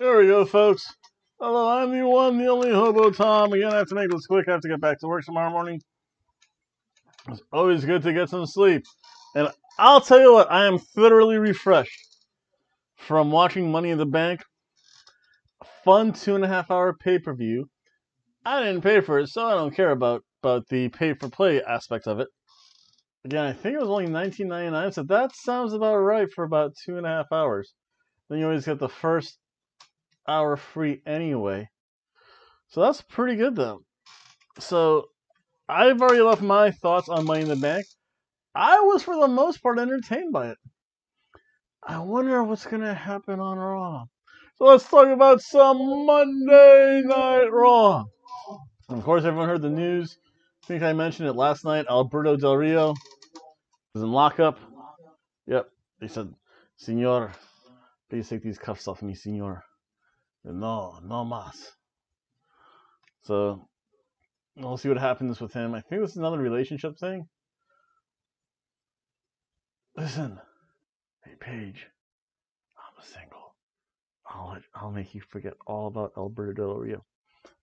There we go, folks. Hello, I'm the one, the only hobo Tom. Again, I have to make this quick. I have to get back to work tomorrow morning. It's always good to get some sleep. And I'll tell you what, I am thoroughly refreshed from watching Money in the Bank. Fun two and a half hour pay per view. I didn't pay for it, so I don't care about, about the pay for play aspect of it. Again, I think it was only $19.99, so that sounds about right for about two and a half hours. Then you always get the first hour free anyway. So that's pretty good though. So I've already left my thoughts on Money in the Bank. I was for the most part entertained by it. I wonder what's gonna happen on Raw. So let's talk about some Monday Night Raw. And of course, everyone heard the news. I think I mentioned it last night. Alberto Del Rio is in lockup. Yep, they said, Senor, please take these cuffs off me, Senor. No, no mas. So we'll see what happens with him. I think this is another relationship thing. Listen, hey Paige, I'm a single. I'll I'll make you forget all about Alberto Del Rio.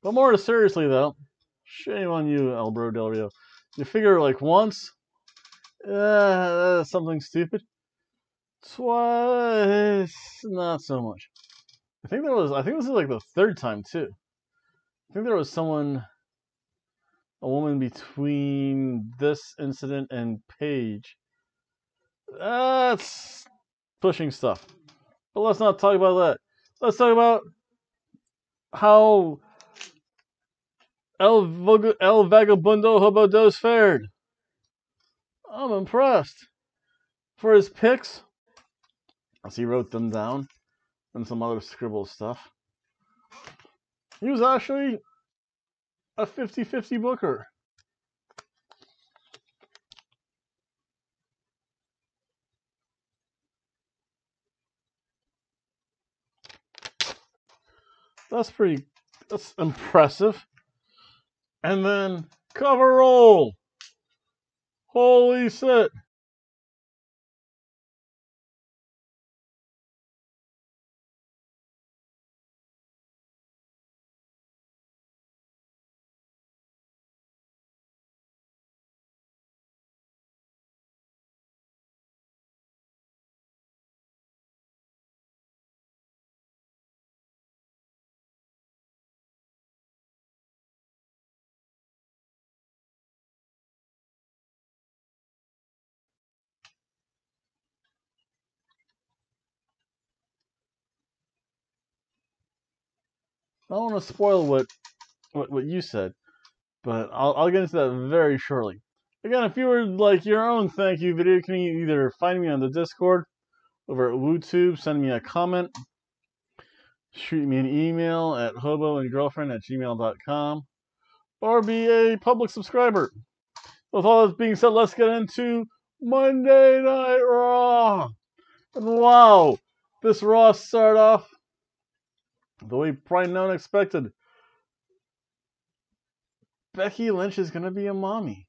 But more seriously though, shame on you, Alberto Del Rio. You figure like once, uh, something stupid. Twice, not so much. I think there was. I think this is like the third time too. I think there was someone, a woman between this incident and Paige. That's pushing stuff. But let's not talk about that. Let's talk about how El, El Vagabundo Hobodos fared. I'm impressed. For his picks, as he wrote them down, and some other scribble stuff, he was actually a 50 50 booker. That's pretty, that's impressive. And then cover roll. Holy shit. I don't want to spoil what, what what you said, but I'll I'll get into that very shortly. Again, if you would like your own thank you video, can you either find me on the Discord over at WooTube, send me a comment, shoot me an email at hoboandgirlfriend at gmail.com, or be a public subscriber. With all that being said, let's get into Monday Night Raw. And wow, this Raw started off the way probably no one expected. Becky Lynch is going to be a mommy.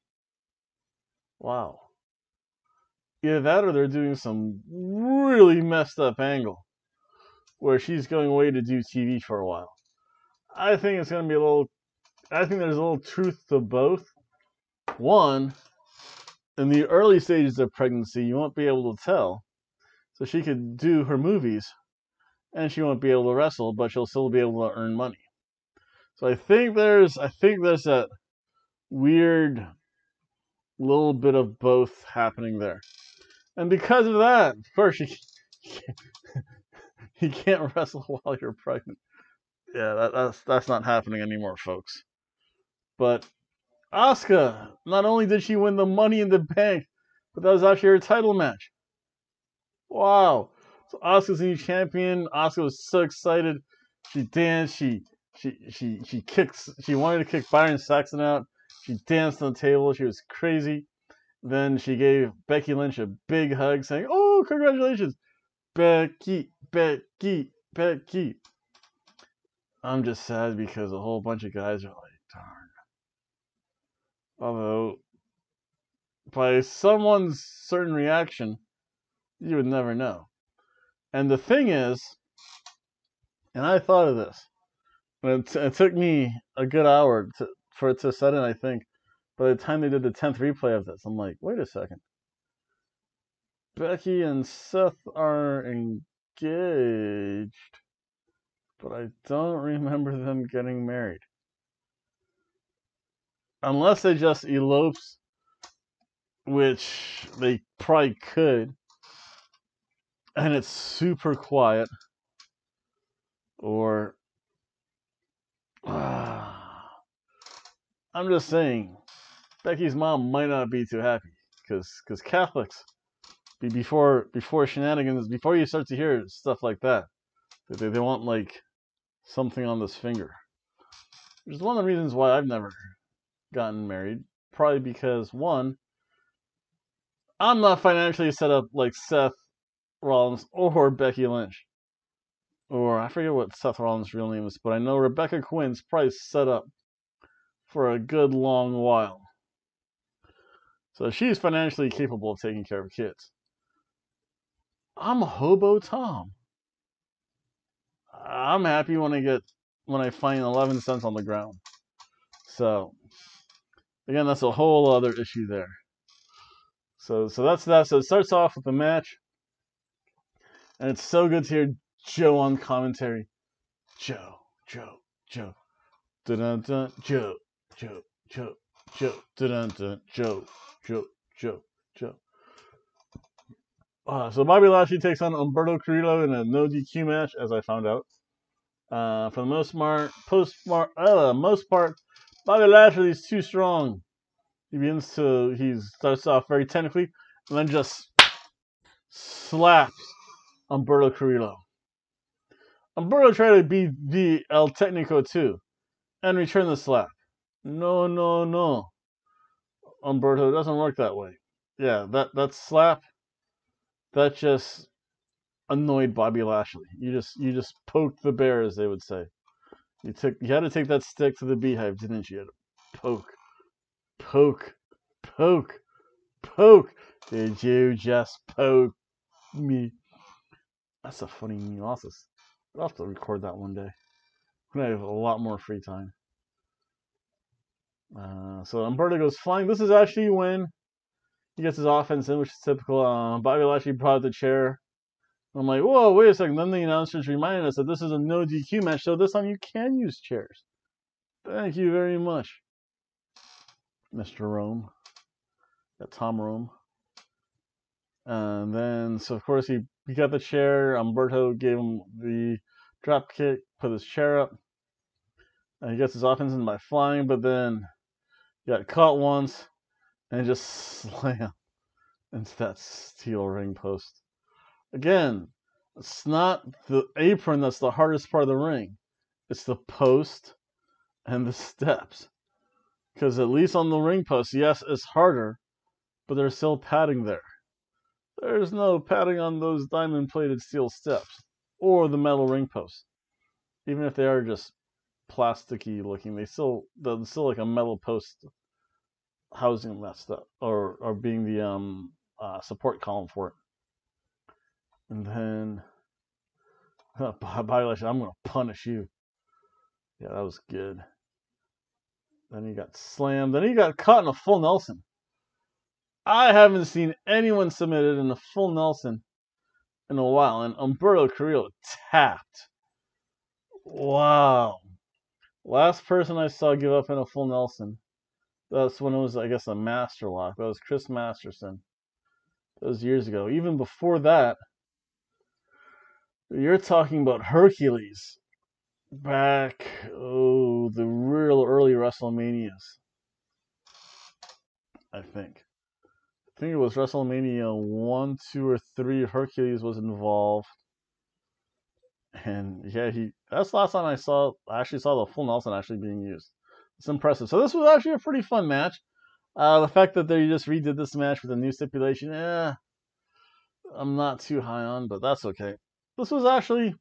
Wow. Either that or they're doing some really messed up angle where she's going away to do TV for a while. I think it's going to be a little, I think there's a little truth to both. One, in the early stages of pregnancy, you won't be able to tell. So she could do her movies and she won't be able to wrestle, but she'll still be able to earn money. So I think there's I think there's that weird little bit of both happening there. And because of that, of course you can't, you can't wrestle while you're pregnant. Yeah, that, that's that's not happening anymore, folks. But Asuka, not only did she win the money in the bank, but that was actually her title match. Wow. Asuka's new champion. Asuka was so excited. She danced. She she she she kicks. She wanted to kick Byron Saxton out. She danced on the table. She was crazy. Then she gave Becky Lynch a big hug, saying, "Oh, congratulations, Becky, Becky, Becky." I'm just sad because a whole bunch of guys are like, "Darn." Although, by someone's certain reaction, you would never know. And the thing is, And I thought of this. And it, it took me a good hour to, for it to set in, I think. By the time they did the 10th replay of this, I'm like, wait a second. Becky and Seth are engaged, but I don't remember them getting married. Unless they just elopes, which they probably could, and it's super quiet, or uh, I'm just saying, Becky's mom might not be too happy because because Catholics before before shenanigans before you start to hear stuff like that they, they want like something on this finger. Which is one of the reasons why i've never gotten married probably because one i'm not financially set up like seth rollins or becky lynch or i forget what seth rollins real name is but i know rebecca quinn's probably set up for a good long while so she's financially capable of taking care of kids I'm a hobo Tom. I'm happy when I get when I find 11 cents on the ground. So again, that's a whole other issue there. So so that's that. So it starts off with the match, and it's so good to hear Joe on commentary. Joe, Joe, Joe, dun dun Joe, Joe, Joe, Joe, dun dun Joe, Joe, Joe, Joe. Uh, so Bobby Lashley takes on Humberto Carrillo in a no DQ match, as I found out. Uh, for the most part, post uh, most part, Bobby Lashley is too strong. He begins to he starts off very technically, and then just slaps Humberto Carrillo. Humberto tried to beat the El Technico too, and return the slap. No, no, no. Humberto doesn't work that way. Yeah, that that slap that just annoyed Bobby Lashley. You just you just poked the bear, as they would say. You took you had to take that stick to the beehive, didn't you? you poke, poke, poke, poke. Did you just poke me? That's a funny neosis. I'll have to record that one day when I have a lot more free time. Uh, so Humberto goes flying. This is actually when he gets his offense in, which is typical. Uh, Bobby Lashley brought the chair. I'm like, whoa, wait a second. Then the announcers reminded us that this is a no DQ match, so this time you can use chairs. Thank you very much, Mr. Rome. Got Tom Rome. And then, so of course, he, he got the chair. Humberto gave him the drop kick, put his chair up. And he gets his offense in by flying, but then he got caught once and just slam into that steel ring post. Again, it's not the apron that's the hardest part of the ring. It's the post and the steps. Because at least on the ring post, yes, it's harder, but there's still padding there. There's no padding on those diamond plated steel steps or the metal ring posts. Even if they are just plasticky looking, they still they're still like a metal post housing that stuff or or being the um uh, support column for it. And then uh, I'm gonna punish you. Yeah, that was good. Then he got slammed. Then he got caught in a full Nelson. I haven't seen anyone submitted in a full Nelson in a while. And Humberto Carrillo tapped. Wow. Last person I saw give up in a full Nelson that's when it was, I guess, a master lock. That was Chris Masterson. That was years ago. Even before that, you're talking about Hercules back, oh, the real early WrestleManias. I think. I think it was WrestleMania 1, 2, or 3. Hercules was involved. And yeah, he that's the last time I saw I actually saw the full Nelson actually being used it's impressive. So this was actually a pretty fun match. Uh, the fact that they just redid this match with a new stipulation, eh, I'm not too high on, but that's okay. This was actually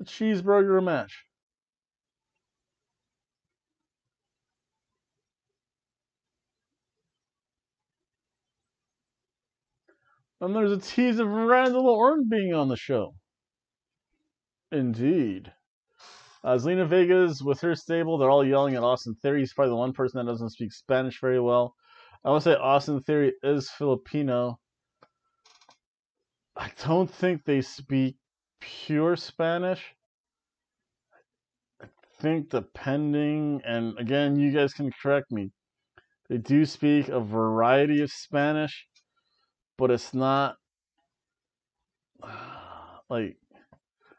a cheeseburger match. And there's a tease of Randall Orton being on the show. Indeed. As Lena Vega's with her stable, they're all yelling at Austin Theory. He's probably the one person that doesn't speak Spanish very well. I would say Austin Theory is Filipino. I don't think they speak pure Spanish. I think depending, and again, you guys can correct me, they do speak a variety of Spanish, but it's not like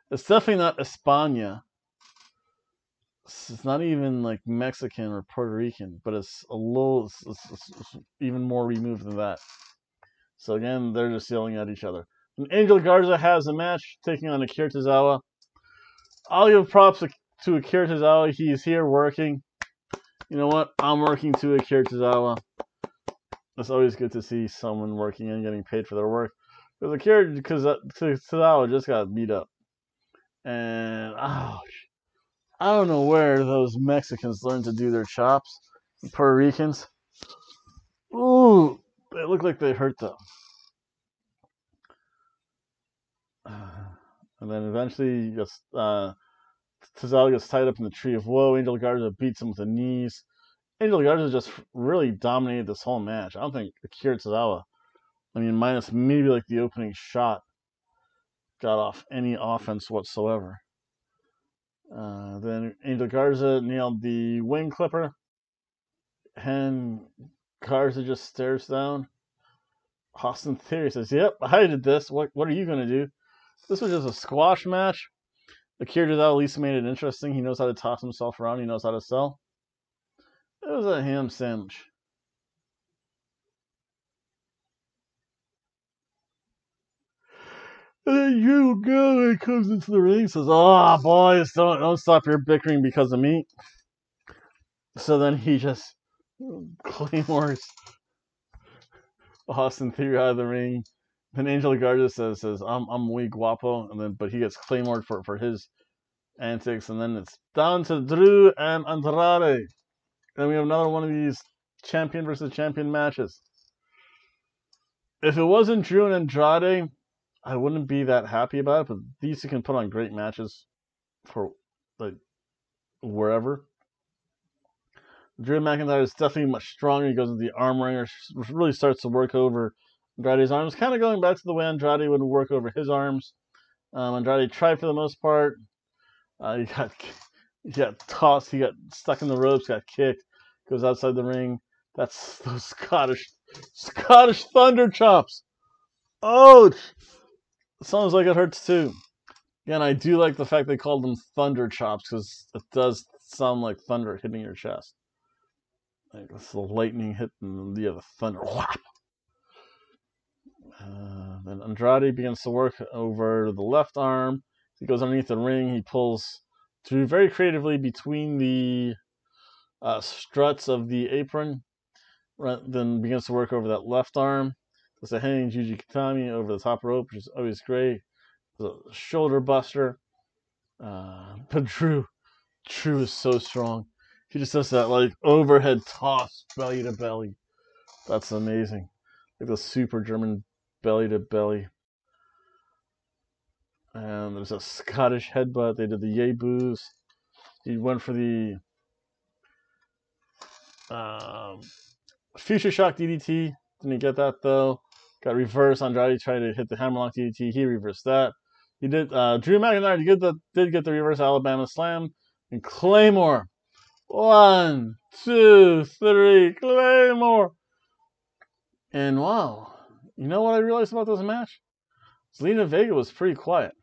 it's definitely not España. It's not even like Mexican or Puerto Rican, but it's a little, it's, it's, it's even more removed than that. So again, they're just yelling at each other. And Angel Garza has a match taking on Akira Tozawa. I'll give props to Akira Tozawa. He's here working. You know what? I'm working to Akira Tozawa. It's always good to see someone working and getting paid for their work. Because Akira because Tozawa just got beat up. And, oh, I don't know where those Mexicans learned to do their chops. Puerto Ricans. Ooh, they look like they hurt them. And then eventually, gets, uh, Tozawa gets tied up in the tree of woe. Angel Garza beats him with the knees. Angel Garza just really dominated this whole match. I don't think Akira Tozawa, I mean, minus maybe like the opening shot, got off any offense whatsoever. Uh, then Angel Garza nailed the wing clipper. And Garza just stares down. Austin Theory says, Yep, I did this. What what are you gonna do? This was just a squash match. Akira Tozawa at least made it interesting. He knows how to toss himself around, he knows how to sell. It was a ham sandwich. And then you go and comes into the ring and says, Oh boys, don't don't stop your bickering because of me. So then he just claymores Austin Theory out of the ring. Then Angel Garza says says I'm I'm muy guapo, and then but he gets claymored for for his antics, and then it's down to Drew and Andrade. And we have another one of these champion versus champion matches. If it wasn't Drew and Andrade, I wouldn't be that happy about it. But these two can put on great matches for like wherever. Drew McIntyre is definitely much stronger. He goes into the arm wringer, really starts to work over Andrade's arms, kind of going back to the way Andrade would work over his arms. Um, Andrade tried for the most part. Uh, he got he got tossed, he got stuck in the ropes, got kicked, goes outside the ring. That's those Scottish Scottish thunder chops. Oh, sounds like it hurts too. Again, I do like the fact they called them thunder chops because it does sound like thunder hitting your chest. Like it's the lightning hitting the other thunder. Whap! Uh, then Andrade begins to work over the left arm. He goes underneath the ring. He pulls through very creatively between the uh, struts of the apron. Right, then begins to work over that left arm. Does a hanging Juji Gatame over the top rope, which is always great. The shoulder buster. Uh, but Drew, Drew is so strong. He just does that like overhead toss, belly to belly. That's amazing. Like the super German belly to belly. And there's a Scottish headbutt. They did the yay boos. He went for the um, future shock DDT. Didn't get that though. Got reversed. Andrade tried to hit the hammerlock DDT. He reversed that. He did. Uh, Drew McIntyre did get the did get the reverse Alabama Slam and Claymore. One, two, three, Claymore. And wow, you know what I realized about this match? Zelina Vega was pretty quiet.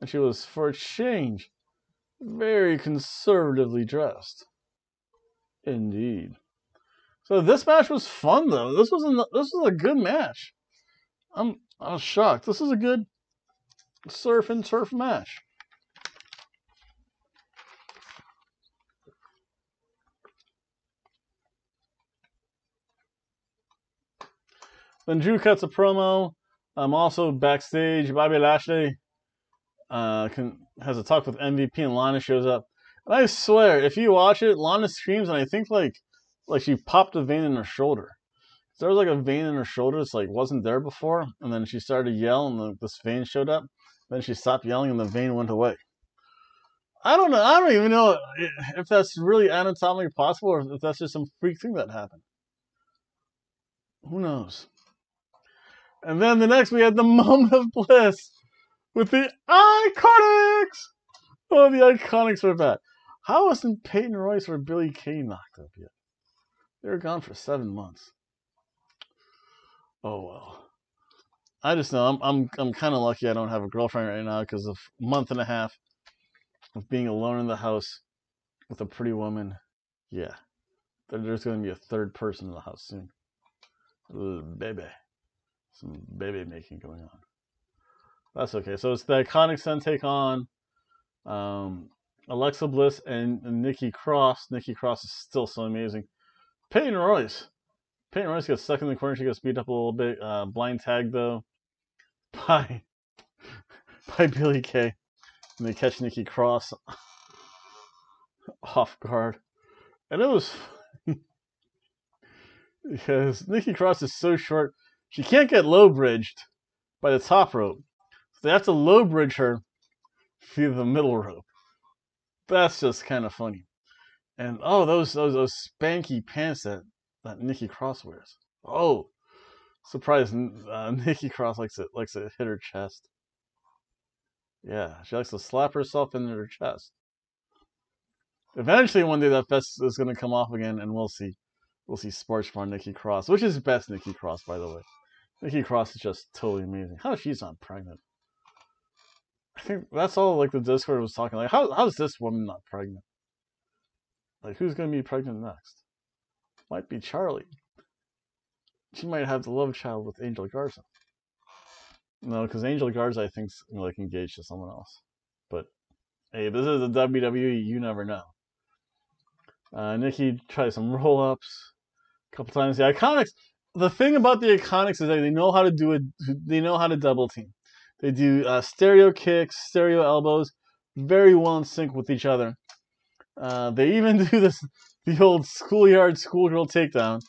And she was, for a change, very conservatively dressed. Indeed. So this match was fun though. This was a, this was a good match. I'm I was shocked. This is a good surf and turf match. Then Drew cuts a promo. I'm also backstage. Bobby Lashley uh, can, has a talk with MVP, and Lana shows up. I swear, if you watch it, Lana screams, and I think like like she popped a vein in her shoulder. There was like a vein in her shoulder that's like wasn't there before, and then she started to yell, and the, this vein showed up. Then she stopped yelling and the vein went away. I don't know. I don't even know if that's really anatomically possible or if that's just some freak thing that happened. Who knows? And then the next we had the moment of bliss with the Iconics. Oh, the Iconics were back. How wasn't Peyton Royce or Billie Kay knocked up yet? They were gone for seven months. Oh well. I just know I'm I'm I'm kind of lucky I don't have a girlfriend right now because of a month and a half of being alone in the house with a pretty woman. Yeah, there's going to be a third person in the house soon. Baby, some baby making going on. That's okay. So it's the iconic then take on um, Alexa Bliss and, Nikki Cross. Nikki Cross is still so amazing. Peyton Royce. Peyton Royce gets stuck in the corner. She gets beat up a little bit. Uh, blind tag though by by Billie Kay. And they catch Nikki Cross off guard. And it was because Nikki Cross is so short, she can't get low bridged by the top rope. So they have to low bridge her through the middle rope. That's just kind of funny. And oh, those those those spanky pants that that Nikki Cross wears. Oh, surprised uh, Nikki Cross likes it likes to hit her chest. Yeah, she likes to slap herself in her chest. Eventually, one day that vest is going to come off again, and we'll see. We'll see sports bar Nikki Cross, which is best Nikki Cross, by the way. Nikki Cross is just totally amazing. How she's not pregnant? I think that's all. Like the Discord was talking. Like, how how's this woman not pregnant? Like, who's going to be pregnant next? Might be Charlie. She might have the love child with Angel Garza. No, because Angel Garza, I think, like engaged to someone else. But hey, this is the WWE. You never know. Uh, Nikki tries some roll ups a couple times. The Iconics. The thing about the Iconics is that they know how to do it. They know how to double team. They do uh, stereo kicks, stereo elbows, very well in sync with each other. Uh, they even do this the old schoolyard schoolgirl takedown,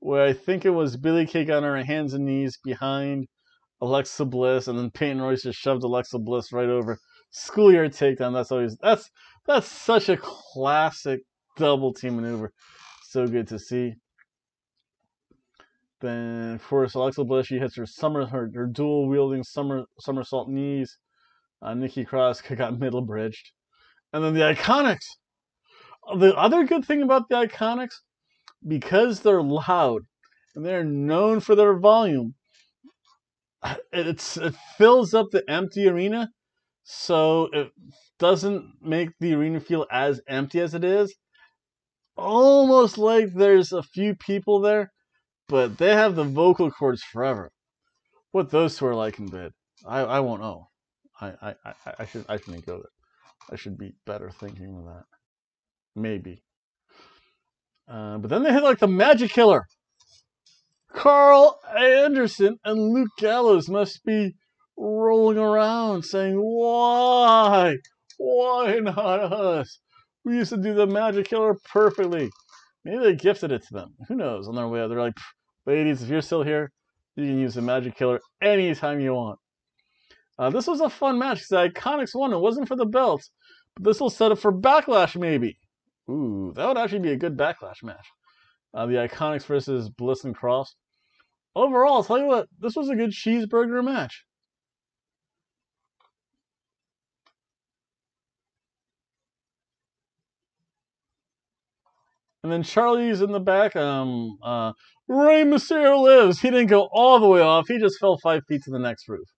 where I think it was Billie Kay on her hands and knees behind Alexa Bliss, and then Peyton Royce just shoved Alexa Bliss right over. Schoolyard takedown. That's always that's that's such a classic double team maneuver. So good to see. Then course Alexa Bliss she hits her summer her, her dual wielding summer somersault knees. Uh, Nikki Cross got middle bridged, and then the Iconics the other good thing about the Iconics, because they're loud and they're known for their volume, it's it fills up the empty arena, so it doesn't make the arena feel as empty as it is. Almost like there's a few people there, but they have the vocal cords forever. What those two are like in bed, I, I won't know. I, I, I, should I shouldn't go there. I should be better thinking of that. Maybe. Uh, but then they hit like the magic killer. Karl Anderson and Luke Gallows must be rolling around saying, Why? Why not us? We used to do the magic killer perfectly. Maybe they gifted it to them. Who knows? On their way out, they're like, Ladies, if you're still here, you can use the magic killer anytime you want. Uh, this was a fun match because the Iconics won. It wasn't for the belt, but this will set up for Backlash maybe. Ooh, that would actually be a good backlash match. Uh, the Iconics versus Bliss and Cross. Overall, I'll tell you what, this was a good cheeseburger match. And then Charlie's in the back. Um, uh, Rey Mysterio lives. He didn't go all the way off. He just fell five feet to the next roof.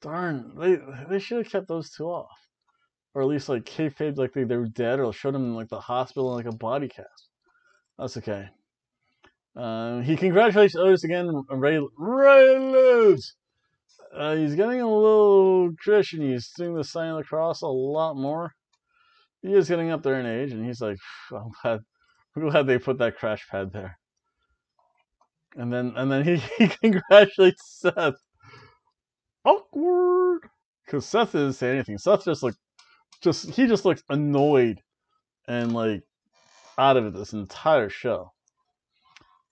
Darn, they they should have kept those two off or at least like kayfabe like they, they were dead, or showed them in like the hospital in like a body cast. That's okay. Uh, he congratulates Otis again. Rey Rey lives. Uh, he's getting a little Christian. He's doing the sign of the cross a lot more. He is getting up there in age, and he's like, I'm glad, I'm glad they put that crash pad there. And then and then he, he congratulates Seth. Awkward. Because Seth didn't say anything. Seth just like just he just looks annoyed and like out of this entire show,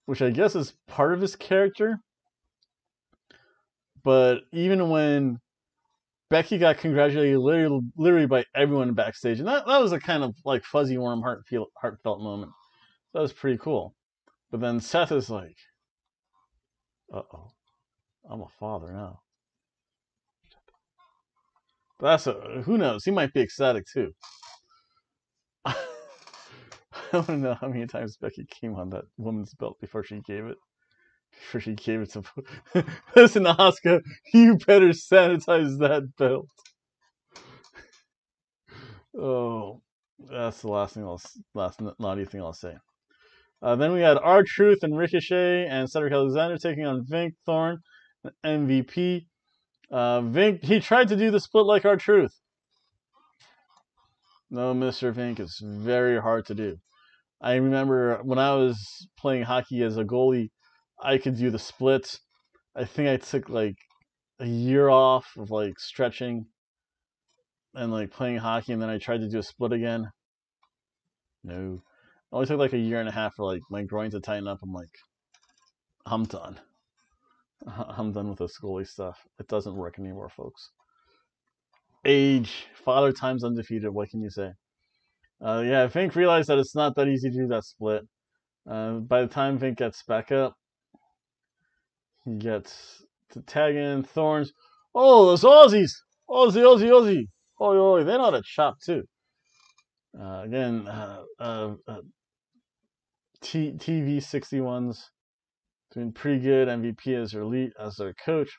which I guess is part of his character. But even when Becky got congratulated literally, literally by everyone backstage, and that, that was a kind of like fuzzy, warm, heart feel, heartfelt moment. That was pretty cool. But then Seth is like, "Uh oh, I'm a father now." But that's a, who knows? He might be ecstatic too. I don't know how many times Becky came on that woman's belt before she gave it. Before she gave it to. Listen, Asuka, you better sanitize that belt. Oh, that's the last thing I'll last naughty thing I'll say. Uh, then we had R-Truth and Ricochet and Cedric Alexander taking on Vink Thorne, MVP. Uh, Vink he tried to do the split like R-Truth. No, Mr. Vink, it's very hard to do. I remember when I was playing hockey as a goalie, I could do the splits. I think I took like a year off of like stretching and like playing hockey, and then I tried to do a split again. No, only took like a year and a half for like my groin to tighten up. I'm like, I'm done. I'm done with this schooly stuff. It doesn't work anymore, folks. Age, father times undefeated. What can you say? Uh, yeah, Vink realized that it's not that easy to do that split. Uh, by the time Vink gets back up, he gets to tag in Thorns. Oh, those Aussies! Aussie, Aussie, Aussie! Oh, oh, they know how to chop too. Uh, again, uh, uh, uh T- TM 61s doing pretty good. MVP as their lead, as their coach.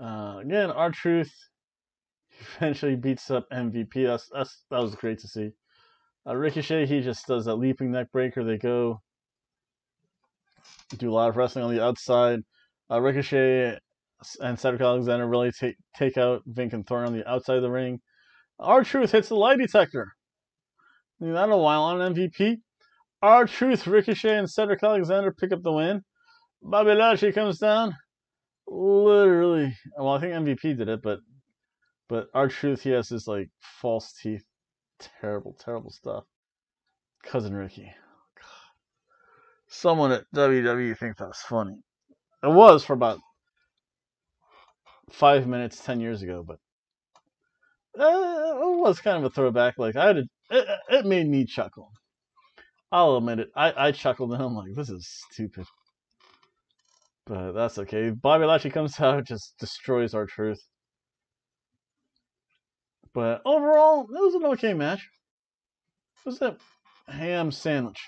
Uh, again, R-Truth eventually beats up MVP. That's, that's that was great to see. Uh, Ricochet, he just does a leaping neck breaker. They go do a lot of wrestling on the outside. Uh, Ricochet and Cedric Alexander really take take out Vink and Thorne on the outside of the ring. R-Truth hits the lie detector. Not a while on MVP. R-Truth, Ricochet, and Cedric Alexander pick up the win. Bobby Lashley comes down. Literally, well, I think MVP did it, but but R-Truth, he has this like false teeth, terrible, terrible stuff. Cousin Ricky, someone at WWE thinks that's funny. It was for about five minutes ten years ago, but uh, it was kind of a throwback. Like I had, a, it, it made me chuckle. I'll admit it. I, I chuckled and I'm like, this is stupid. But that's okay. Bobby Lashley comes out, just destroys R-Truth. But overall, it was an okay match. It was a ham sandwich.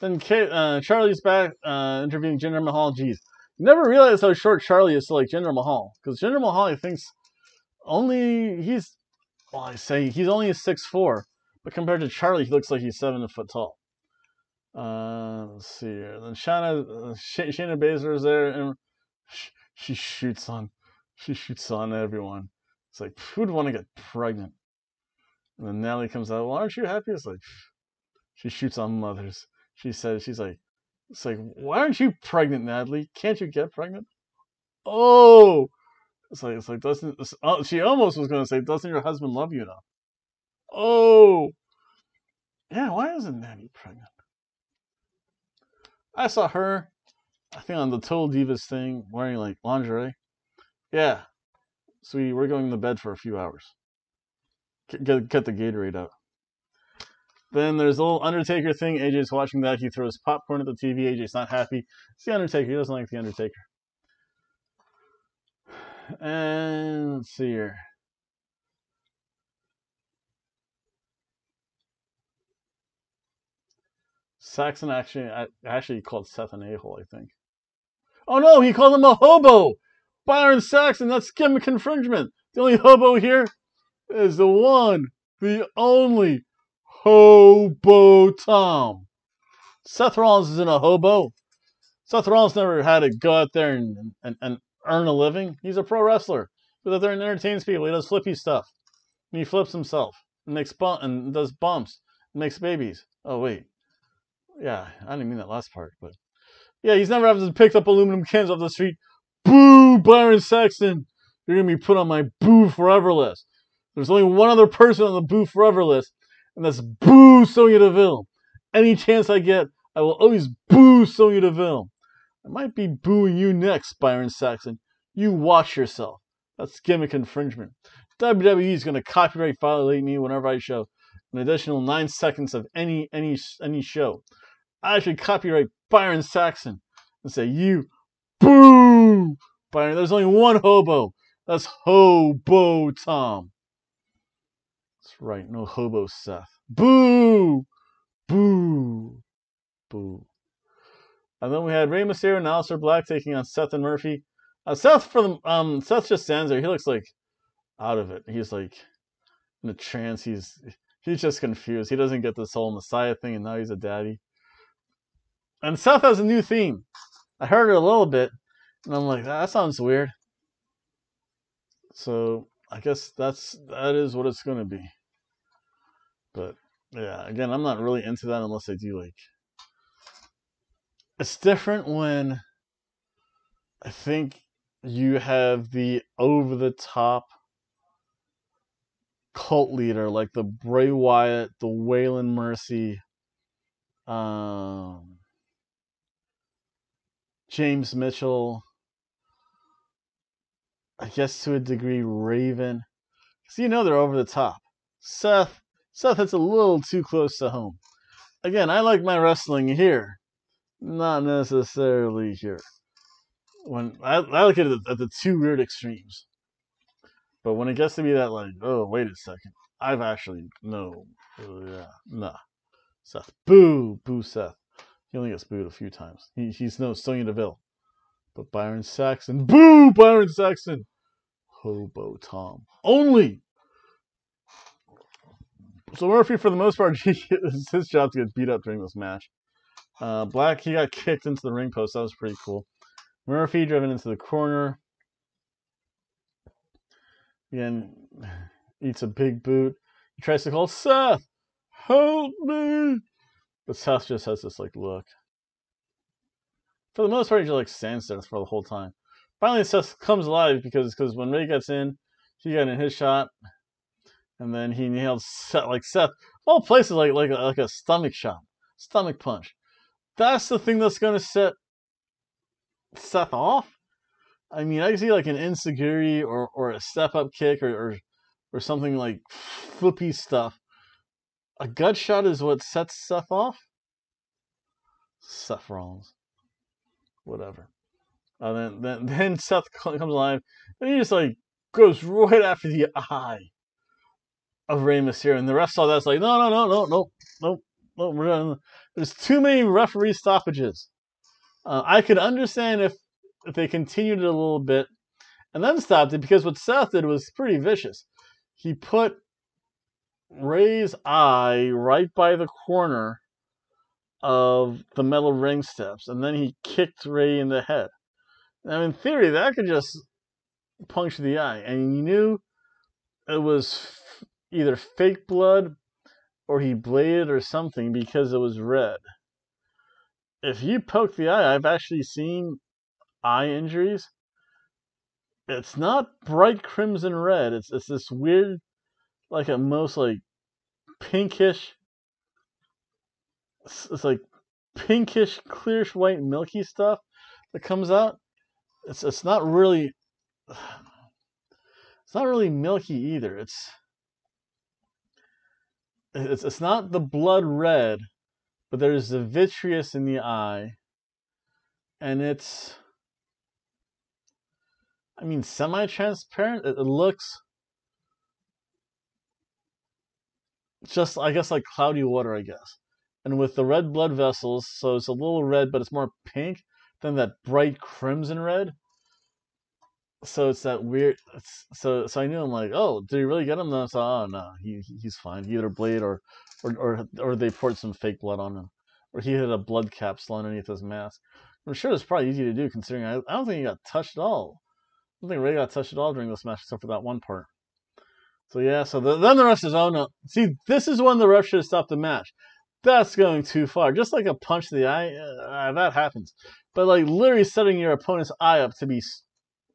Then uh, Charlie's back uh, interviewing Jinder Mahal. Jeez, never realized how short Charlie is to like Jinder Mahal because Jinder Mahal, he thinks only he's well, I say he's only six four, but compared to Charlie, he looks like he's seven foot tall. Uh, let's see here. Then Shana uh, Sh- Baszler is there, and sh- she shoots on, she shoots on everyone. It's like who'd want to get pregnant? And then Natalie comes out. Well, aren't you happy? It's like she shoots on mothers. She says she's like, it's like why aren't you pregnant, Natalie? Can't you get pregnant? Oh, it's like it's like doesn't oh, she almost was going to say doesn't your husband love you enough? Oh, yeah. Why isn't Natty pregnant? I saw her, I think on the Total Divas thing, wearing like lingerie. Yeah, sweetie, we're going to bed for a few hours. Get get, get the Gatorade out. Then there's a little Undertaker thing. AJ's watching that. He throws popcorn at the TV. AJ's not happy. It's the Undertaker. He doesn't like the Undertaker. And let's see here. Saxton actually actually called Seth an a-hole, I think. Oh no, he called him a hobo! Byron Saxton, that's gimmick infringement. The only hobo here is the one, the only Hobo Tom. Seth Rollins isn't a hobo. Seth Rollins never had to go out there and, and, and earn a living. He's a pro wrestler. He goes out there and entertains people. He does flippy stuff. And he flips himself and makes bump and does bumps and makes babies. Oh wait. Yeah, I didn't mean that last part, but yeah, he's never having to pick up aluminum cans off the street. Boo, Byron Saxton. You're gonna be put on my boo forever list. There's only one other person on the boo forever list, and that's boo Sonya Deville. Any chance I get, I will always boo Sonya Deville. I might be booing you next, Byron Saxton. You watch yourself. That's gimmick infringement. WWE is going to copyright violate me whenever I show an additional nine seconds of any any any show. I should copyright Byron Saxton and say you boo Byron. There's only one hobo. That's Hobo Tom. That's right, no hobo Seth. Boo! Boo! Boo. And then we had Rey Mysterio and Aleister Black taking on Seth and Murphy. Uh, Seth the um Seth just stands there. He looks like out of it. He's like in a trance. He's he's just confused. He doesn't get this whole Messiah thing, and now he's a daddy. And Seth has a new theme. I heard it a little bit, and I'm like, that sounds weird. So I guess that's that is what it's gonna be. But yeah, again, I'm not really into that unless I do like. It's different when I think you have the over the top cult leader like the Bray Wyatt, the Waylon Mercy, um, James Mitchell, I guess to a degree Raven. So you know they're over the top. Seth, Seth hits a little too close to home. Again, I like my wrestling here, not necessarily here. When I, I look at it at the two weird extremes. But when it gets to be that, like, oh, wait a second, I've actually no, uh, yeah, nah, Seth, boo, boo, Seth. He only gets booed a few times. He, he's no Sonya Deville. But Byron Saxton, boo, Byron Saxton. Hobo Tom. Only. So Murphy, for the most part, he, his job to get beat up during this match. Uh, Black, he got kicked into the ring post. That was pretty cool. Murphy driven into the corner. Again, eats a big boot. He tries to call Seth, help me. But Seth just has this like look. For the most part, he just like stands there for the whole time. Finally, Seth comes alive because because when Rey gets in, he got in his shot, and then he nailed Seth like Seth. All places like like like a stomach shot, stomach punch. That's the thing that's gonna set Seth off. I mean, I see like an insecurity or, or a step up kick or, or or something like flippy stuff. A gut shot is what sets Seth off. Seth Rollins, whatever. And then then then Seth comes alive and he just like goes right after the eye of Rey Mysterio, and the ref saw that's like no no no no no no no. Gonna, there's too many referee stoppages. Uh, I could understand if if they continued it a little bit and then stopped it because what Seth did was pretty vicious. He put Rey's eye right by the corner of the metal ring steps, and then he kicked Ray in the head. Now, in theory, that could just puncture the eye, and you knew it was either fake blood or he bladed or something because it was red. If you poke the eye, I've actually seen eye injuries. It's not bright crimson red. It's it's this weird, like a most like pinkish. It's, it's like pinkish, clearish white, milky stuff that comes out. It's it's not really. It's not really milky either. It's it's it's not the blood red, but there's the vitreous in the eye, and it's I mean, semi-transparent. It, it looks just, I guess, like cloudy water. I guess, and with the red blood vessels, so it's a little red, but it's more pink than that bright crimson red. So it's that weird. It's, so so I knew I'm like, oh, did he really get him? No, so oh no, he he's fine. He either blade or or or or they poured some fake blood on him, or he had a blood capsule underneath his mask. I'm sure it's probably easy to do considering I, I don't think he got touched at all. I don't think Rey got touched at all during this match except for that one part. So yeah, so the, then the rest is oh no. See, this is when the ref should have stopped the match. That's going too far. Just like a punch to the eye, uh, that happens. But like literally setting your opponent's eye up to be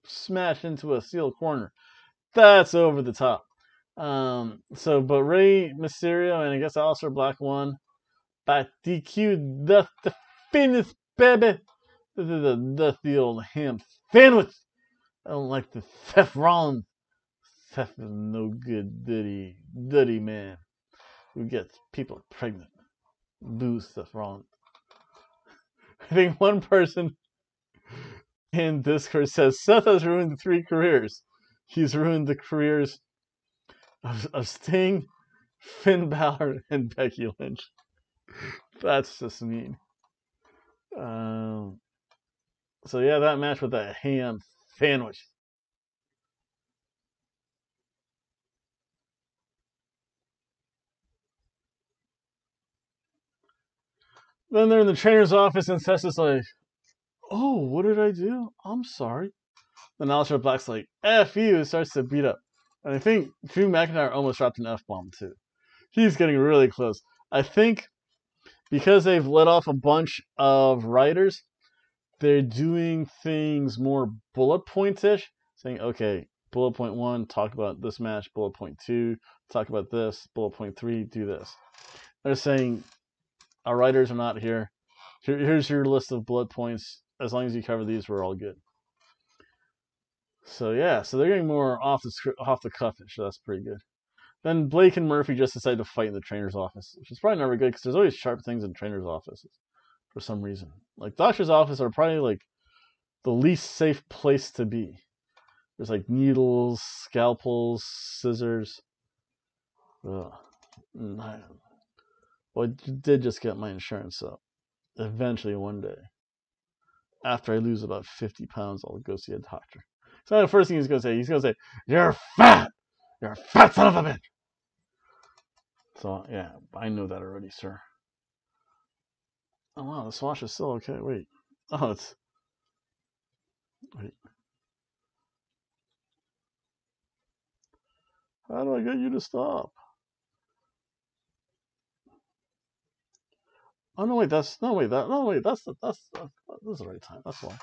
s- smashed into a sealed corner, that's over the top. Um, so, but Rey Mysterio and I guess Aleister Black won. by DQ. That's the finish, baby. This is a dusty old ham sandwich. I don't like the Seth Rollins. Seth is no good, dirty, dirty man who gets people pregnant. Boo Seth Rollins. I think one person in Discord says Seth has ruined three careers. He's ruined the careers of, of Sting, Finn Balor, and Becky Lynch. That's just mean. Um, so yeah, that match with that ham sandwich. Then they're in the trainer's office, and Seth is like, "Oh, what did I do? I'm sorry." Then Aleister Black's like, "F you," starts to beat up. And I think Drew McIntyre almost dropped an F bomb too. He's getting really close. I think because they've let off a bunch of writers, they're doing things more bullet point ish. saying, okay, bullet point one, talk about this match, bullet point two, talk about this, bullet point three, do this. They're saying our writers are not here. here here's your list of bullet points. As long as you cover these, we're all good. So yeah, so they're getting more off the off the cuffish. So that's pretty good. Then Black and Murphy just decide to fight in the trainer's office, which is probably never good because there's always sharp things in trainers' offices for some reason. Like doctor's office are probably like the least safe place to be. There's like needles, scalpels, scissors. Ugh. Mm, well, I did just get my insurance up. Eventually, one day, after I lose about 50 pounds, I'll go see a doctor. So the first thing he's going to say, he's going to say, You're fat! You're a fat son of a bitch! So, yeah, I know that already, sir. Oh, wow, the swash is still okay. Wait. Oh, it's. Wait. How do I get you to stop? Oh no, wait, that's no, wait, that no, wait, that's the, that's uh, this is the right time. That's why.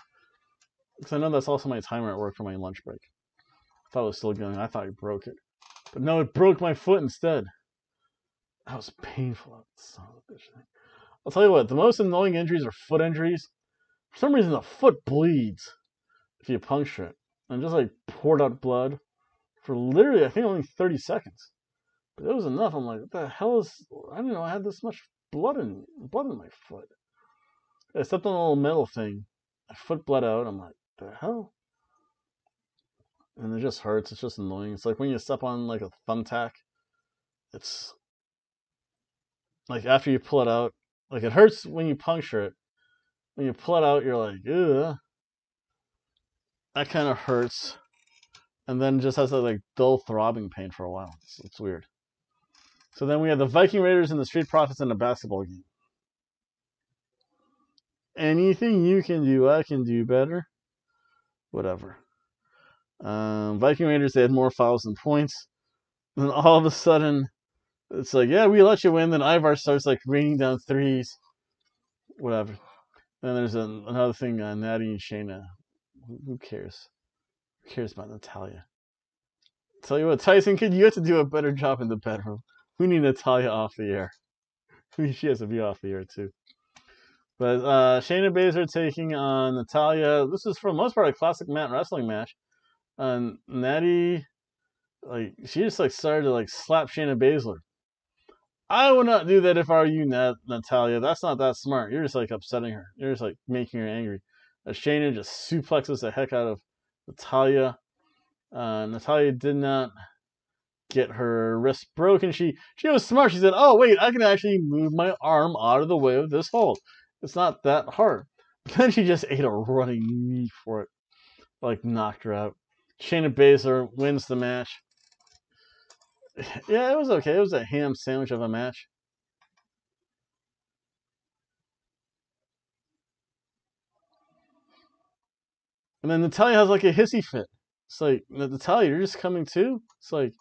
Because I know that's also my timer at work for my lunch break. I thought it was still going. I thought I broke it, but no, it broke my foot instead. That was painful. Son of a bitch. I'll tell you what, the most annoying injuries are foot injuries. For some reason, the foot bleeds if you puncture it, and just like poured out blood for literally, I think only 30 seconds. But it was enough. I'm like, what the hell is? I didn't know I had this much blood in blood in my foot. I stepped on a little metal thing. My foot bled out. I'm like, the hell? And it just hurts. It's just annoying. It's like when you step on like a thumbtack. It's like after you pull it out, like it hurts when you puncture it. When you pull it out, you're like, ugh. That kind of hurts. And then just has that like dull throbbing pain for a while. It's, it's weird. So then we have the Viking Raiders and the Street Profits in a basketball game. Anything you can do, I can do better. Whatever. Um, Viking Raiders, they had more fouls than points. Then all of a sudden, it's like, yeah, we let you win. Then Ivar starts like raining down threes. Whatever. Then there's an, another thing, uh, Natty and Shayna. Who, who cares? Who cares about Natalya? Tell you what, Tyson Kidd, you have to do a better job in the bedroom. We need Natalya off the air. she has to be off the air too. But uh, Shayna Baszler taking on Natalya. This is for the most part a classic mat wrestling match. And Natty, like she just like started to like slap Shayna Baszler. I would not do that if I were you, Nat- Natalya. That's not that smart. You're just like upsetting her. You're just like making her angry. As Shayna just suplexes the heck out of Natalya. Uh, Natalya did not get her wrist broken. She she was smart. She said, "Oh wait, I can actually move my arm out of the way of this hold. It's not that hard." But then she just ate a running knee for it, like knocked her out. Shayna Baszler wins the match. Yeah, it was okay. It was a ham sandwich of a match. And then Natalya has like a hissy fit. It's like, Natalya, you're just coming too? It's like,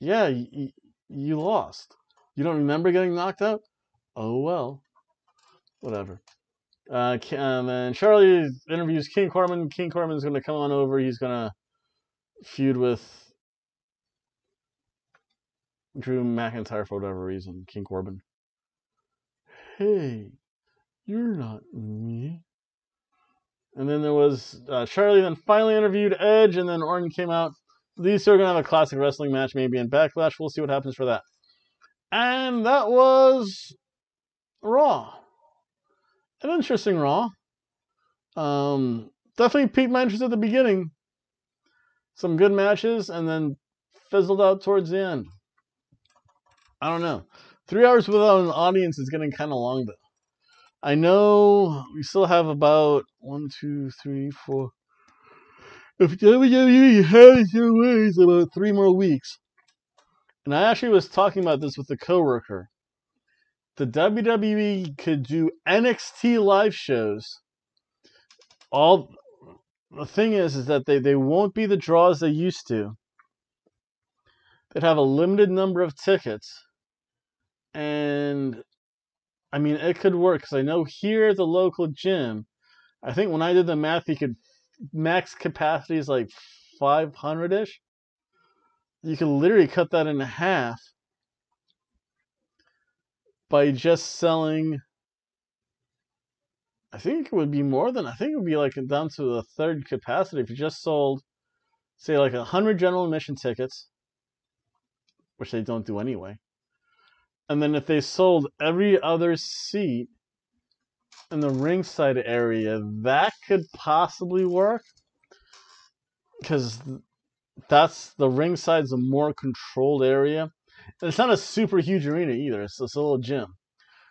yeah, you, you lost. You don't remember getting knocked out? Oh well. Whatever. Uh, and Charlie interviews King Corbin. King Corbin's going to come on over. He's going to feud with Drew McIntyre for whatever reason. King Corbin. hey, you're not me. And then there was uh, Charlie. Then finally interviewed Edge, and then Orton came out. These two are gonna have a classic wrestling match, maybe in Backlash. We'll see what happens for that. And that was Raw. An interesting Raw. Um, definitely piqued my interest at the beginning. Some good matches, and then fizzled out towards the end. I don't know. Three hours without an audience is getting kind of long, though. I know we still have about one, two, three, four. If WWE has their ways, about three more weeks. And I actually was talking about this with a coworker. The WWE could do NXT live shows. All the thing is, is that they, they won't be the draws they used to. They'd have a limited number of tickets. And I mean, it could work because I know here at the local gym, I think when I did the math, you could max capacity is like 500 ish. You could literally cut that in half by just selling. I think it would be more than I think it would be like down to the third capacity if you just sold, say, like a hundred general admission tickets, which they don't do anyway. And then if they sold every other seat in the ringside area, that could possibly work. Because that's the ringside's a more controlled area. And it's not a super huge arena either. It's just a little gym.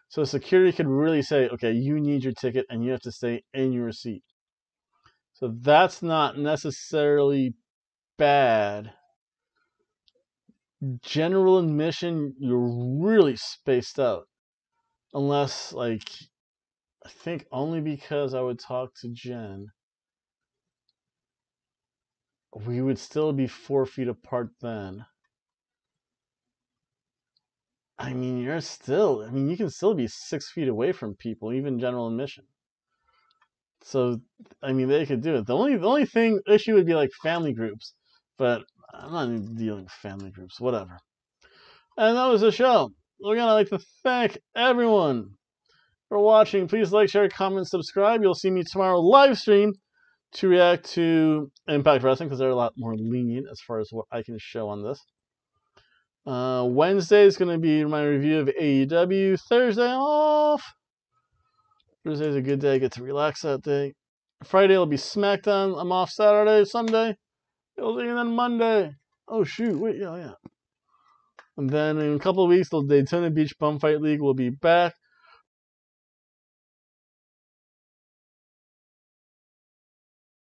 So security could really say, okay, you need your ticket and you have to stay in your seat. So that's not necessarily bad general admission, you're really spaced out. Unless, like, I think only because I would talk to Jen, we would still be four feet apart then. I mean, you're still, I mean, you can still be six feet away from people, even general admission. So, I mean, they could do it. The only, the only thing, issue would be like family groups. But I'm not even dealing with family groups, whatever. And that was the show. Again, I'd like to thank everyone for watching. Please like, share, comment, subscribe. You'll see me tomorrow live stream to react to Impact Wrestling because they're a lot more lenient as far as what I can show on this. Uh, Wednesday is going to be my review of AEW. Thursday, off. Thursday's a good day. I get to relax that day. Friday will be SmackDown. I'm off Saturday, Sunday. You then Monday. Oh shoot, wait, yeah, yeah. And then in a couple of weeks, the Daytona Beach Bum Fight League will be back.